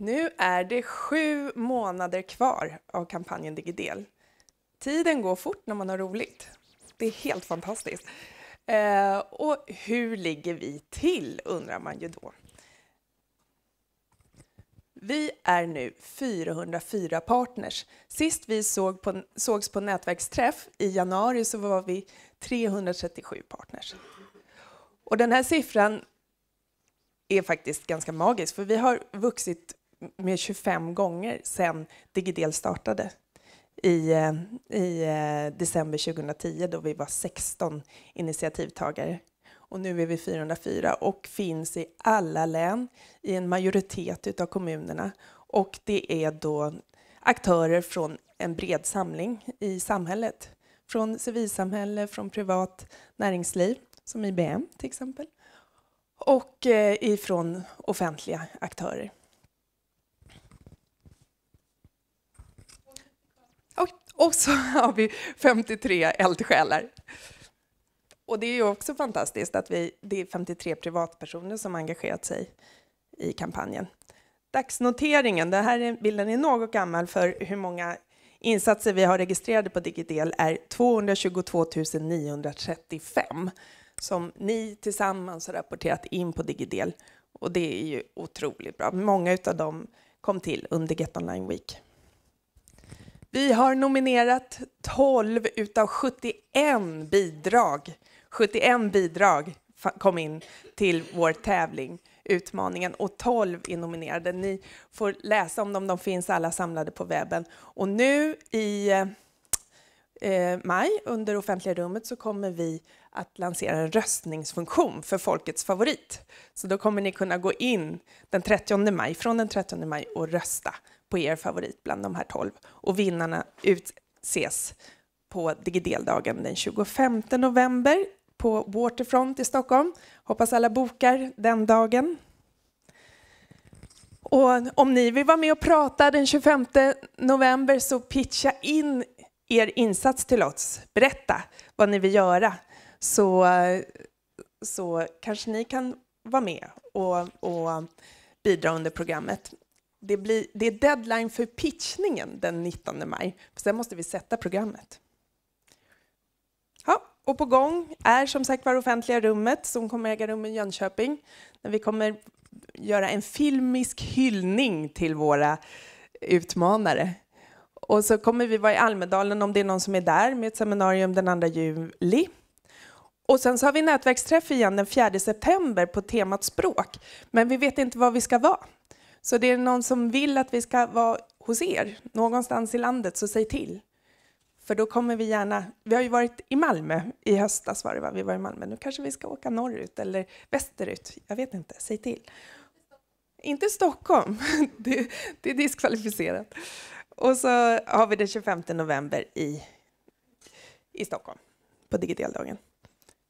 Nu är det sju månader kvar av kampanjen Digidel. Tiden går fort när man har roligt. Det är helt fantastiskt. Eh, och hur ligger vi till, undrar man ju då. Vi är nu 404 partners. Sist vi såg på, sågs på nätverksträff i januari så var vi 337 partners. Och den här siffran är faktiskt ganska magisk, för vi har vuxit med 25 gånger sedan Digidel startade i, eh, i eh, december 2010 då vi var 16 initiativtagare. Och nu är vi 404 och finns i alla län i en majoritet av kommunerna. Och det är då aktörer från en bred samling i samhället. Från civilsamhälle, från privat näringsliv, som IBM till exempel. Och eh, ifrån offentliga aktörer. Och så har vi 53 eldsjälar. Och det är ju också fantastiskt att vi, det är 53 privatpersoner som engagerat sig i kampanjen. Dagsnoteringen, den här bilden är något gammal för hur många insatser vi har registrerade på Digidel är 222 935 som ni tillsammans har rapporterat in på Digidel. Och det är ju otroligt bra. Många av dem kom till under Get Online Week. Vi har nominerat 12 utav 71 bidrag. 71 bidrag kom in till vår tävling, utmaningen, och 12 är nominerade. Ni får läsa om dem, de finns alla samlade på webben. Och nu i eh, maj, under offentliga rummet, så kommer vi att lansera en röstningsfunktion för folkets favorit. Så då kommer ni kunna gå in den 30 maj, från den 30 maj och rösta på er favorit bland de här 12. Och vinnarna utses på Digideldagen den 25 november på Waterfront i Stockholm. Hoppas alla bokar den dagen. Och om ni vill vara med och prata den 25 november så pitcha in er insats till oss. Berätta vad ni vill göra så, så kanske ni kan vara med och, och bidra under programmet det, blir, det är deadline för pitchningen den 19 maj. Sen måste vi sätta programmet. Ja, och på gång är som sagt var offentliga rummet som kommer äga rum i Jönköping. Där vi kommer göra en filmisk hyllning till våra utmanare. Och så kommer vi vara i Almedalen om det är någon som är där med ett seminarium den 2 juli. Och sen så har vi nätverksträff igen den 4 september på temat språk. Men vi vet inte var vi ska vara. Så det är någon som vill att vi ska vara hos er någonstans i landet, så säg till. För då kommer vi gärna... Vi har ju varit i Malmö i höstas, var det va? Vi var i Malmö. Nu kanske vi ska åka norrut eller västerut. Jag vet inte, säg till. Inte Stockholm, det, det är diskvalificerat. Och så har vi den 25 november i, i Stockholm på Digideldagen.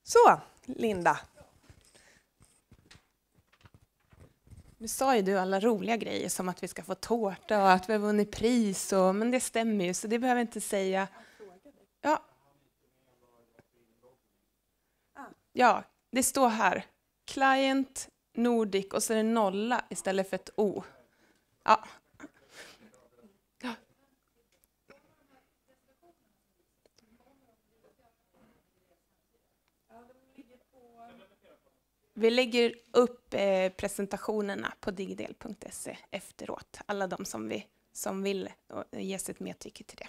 Så, Linda, Nu sa ju du alla roliga grejer som att vi ska få tårta och att vi har vunnit pris, och, men det stämmer ju så det behöver jag inte säga. Ja. ja, det står här. Client Nordic och så är det nolla istället för ett O. Ja, Vi lägger upp eh, presentationerna på digidel.se efteråt. Alla de som, vi, som vill ge sitt medtycke till det.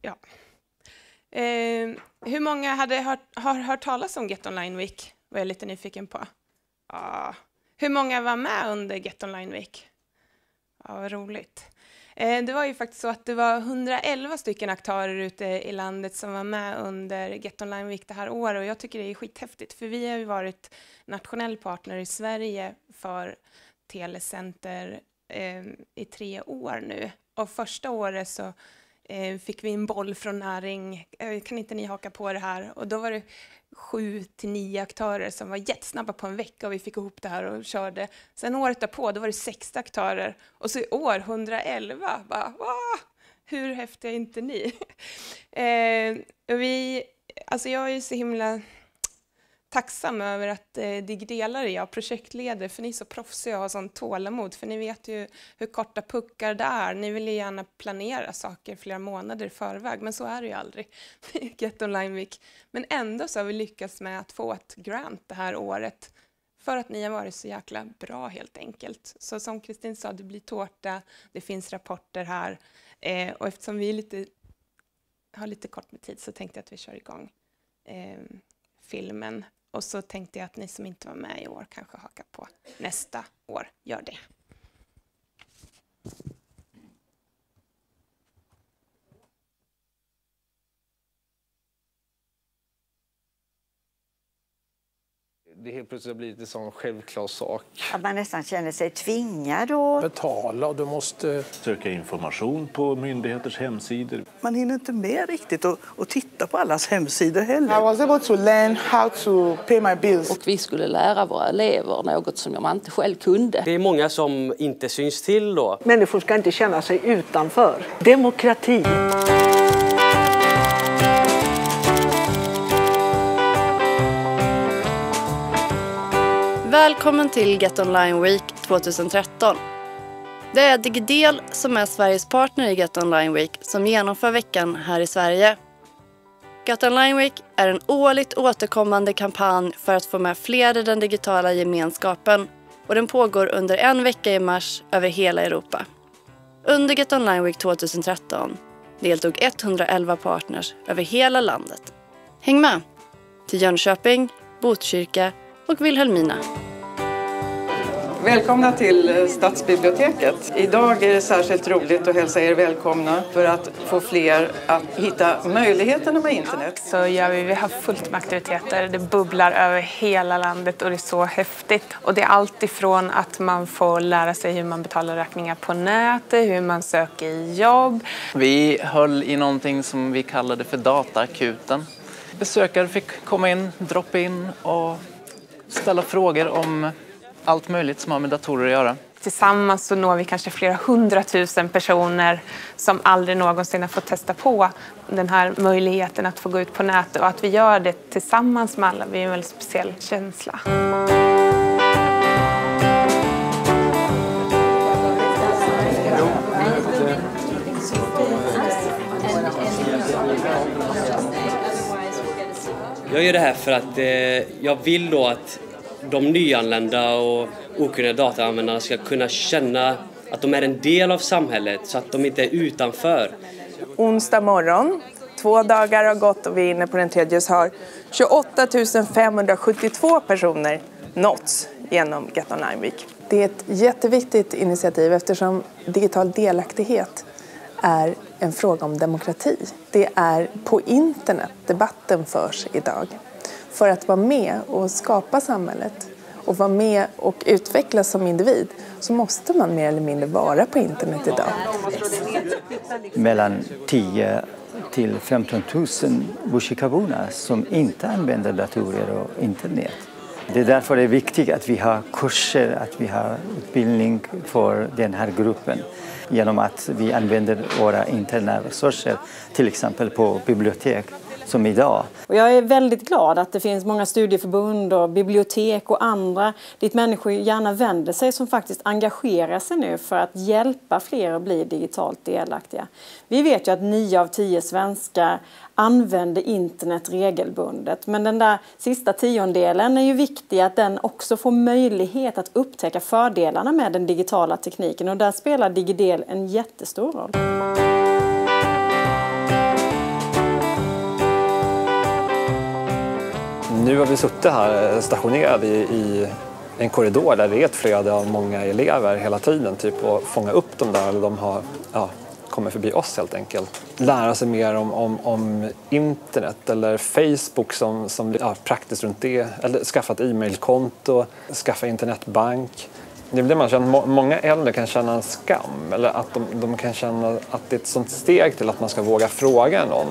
Ja. Eh, hur många hade hört, har hört talas om Get Online Week? var jag lite nyfiken på. Ah. Hur många var med under Get Online Week? Ja, vad roligt. Eh, det var ju faktiskt så att det var 111 stycken aktörer ute i landet som var med under Get Online Week det här året och jag tycker det är skithäftigt för vi har ju varit nationell partner i Sverige för Telecenter eh, i tre år nu. Och första året så Eh, fick vi en boll från näring. Eh, kan inte ni haka på det här? Och då var det sju till nio aktörer som var jättesnabba på en vecka och vi fick ihop det här och körde. Sen året därpå, då var det 60 aktörer och så i år 111. Bara, Hur häftiga är inte ni? eh, vi, alltså jag är så himla tacksam över att eh, Digdelar är jag projektleder, för ni är så proffsiga och har sånt tålamod, för ni vet ju hur korta puckar det är. Ni vill ju gärna planera saker flera månader i förväg, men så är det ju aldrig Get Online Week. Men ändå så har vi lyckats med att få ett grant det här året för att ni har varit så jäkla bra helt enkelt. Så som Kristin sa, det blir tårta, det finns rapporter här eh, och eftersom vi lite, har lite kort med tid så tänkte jag att vi kör igång eh, filmen och så tänkte jag att ni som inte var med i år kanske hakar på nästa år. Gör det. Det helt plötsligt har blivit en sån självklar sak. Att man nästan känner sig tvingad att betala och du måste söka information på myndigheters hemsidor. Man hinner inte med riktigt och titta på allas hemsidor heller. I was able to learn how to pay my bills. Och vi skulle lära våra elever något som man inte själv kunde. Det är många som inte syns till då. Människor ska inte känna sig utanför. Demokrati. Välkommen till Get Online Week 2013. Det är Digidel som är Sveriges partner i Get Online Week som genomför veckan här i Sverige. Get Online Week är en årligt återkommande kampanj för att få med fler i den digitala gemenskapen och den pågår under en vecka i mars över hela Europa. Under Get Online Week 2013 deltog 111 partners över hela landet. Häng med! Till Jönköping, Botkyrka och Vilhelmina. Välkomna till Stadsbiblioteket. Idag är det särskilt roligt att hälsa er välkomna för att få fler att hitta möjligheterna med internet. Så gör vi, vi har fullt med aktiviteter, det bubblar över hela landet och det är så häftigt. Och det är allt ifrån att man får lära sig hur man betalar räkningar på nätet, hur man söker jobb. Vi höll i någonting som vi kallade för dataakuten. Besökare fick komma in, droppa in och ställa frågor om allt möjligt som har med datorer att göra. Tillsammans så når vi kanske flera hundratusen personer som aldrig någonsin har fått testa på den här möjligheten att få gå ut på nätet och att vi gör det tillsammans med alla, det är en väldigt speciell känsla. Jag gör det här för att eh, jag vill då att de nyanlända och okunniga dataanvändarna ska kunna känna att de är en del av samhället så att de inte är utanför. Onsdag morgon, två dagar har gått och vi är inne på den tredje så har 28 572 personer nåtts genom Get Online Week. Det är ett jätteviktigt initiativ eftersom digital delaktighet är en fråga om demokrati. Det är på internet debatten förs idag för att vara med och skapa samhället och vara med och utvecklas som individ så måste man mer eller mindre vara på internet idag. Mellan 10 till 15 000 Bushikabuna som inte använder datorer och internet. Det är därför det är viktigt att vi har kurser, att vi har utbildning för den här gruppen genom att vi använder våra interna resurser, till exempel på bibliotek som idag. Och jag är väldigt glad att det finns många studieförbund och bibliotek och andra dit människor gärna vänder sig som faktiskt engagerar sig nu för att hjälpa fler att bli digitalt delaktiga. Vi vet ju att nio av tio svenskar använder internet regelbundet. Men den där sista tiondelen är ju viktig att den också får möjlighet att upptäcka fördelarna med den digitala tekniken och där spelar Digidel en jättestor roll. Nu har vi suttit här eh, stationerade i, i en korridor där det är ett flöde av många elever hela tiden typ, och fånga upp dem där. Eller de har ja, kommit förbi oss helt enkelt. Lära sig mer om, om, om internet eller Facebook som, som ja, praktiskt runt det. Eller skaffa ett e-mailkonto, skaffa internetbank. Det blir man känner. Många äldre kan känna en skam eller att de, de kan känna att det är ett sånt steg till att man ska våga fråga någon.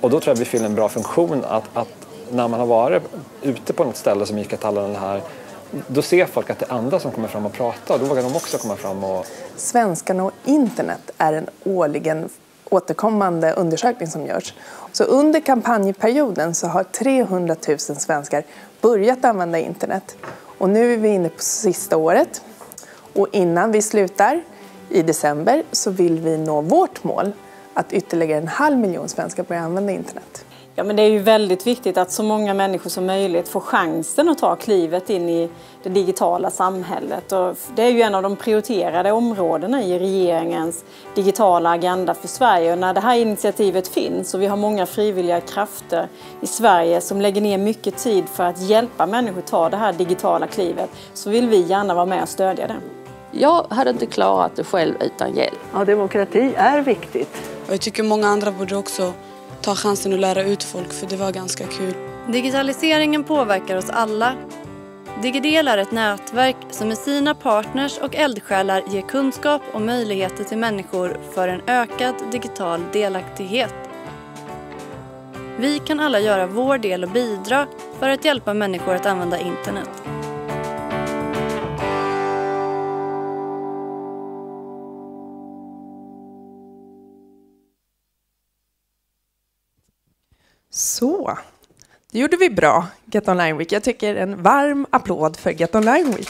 Och då tror jag vi fyller en bra funktion att, att när man har varit ute på något ställe som ICA-tallen här då ser folk att det är andra som kommer fram och pratar och då vågar de också komma fram och... Svenskarna och internet är en årligen återkommande undersökning som görs. Så under kampanjperioden så har 300 000 svenskar börjat använda internet. Och nu är vi inne på sista året. Och innan vi slutar i december så vill vi nå vårt mål att ytterligare en halv miljon svenskar börjar använda internet. Ja, men det är ju väldigt viktigt att så många människor som möjligt får chansen att ta klivet in i det digitala samhället. Och det är ju en av de prioriterade områdena i regeringens digitala agenda för Sverige. Och när det här initiativet finns och vi har många frivilliga krafter i Sverige som lägger ner mycket tid för att hjälpa människor ta det här digitala klivet så vill vi gärna vara med och stödja det. Jag hade inte klarat det själv utan hjälp. Ja, demokrati är viktigt. Och jag tycker många andra borde också ta chansen att lära ut folk för det var ganska kul. Digitaliseringen påverkar oss alla. Digidel är ett nätverk som med sina partners och eldsjälar ger kunskap och möjligheter till människor för en ökad digital delaktighet. Vi kan alla göra vår del och bidra för att hjälpa människor att använda internet. Så, det gjorde vi bra, Get Online Week. Jag tycker en varm applåd för Get Online Week.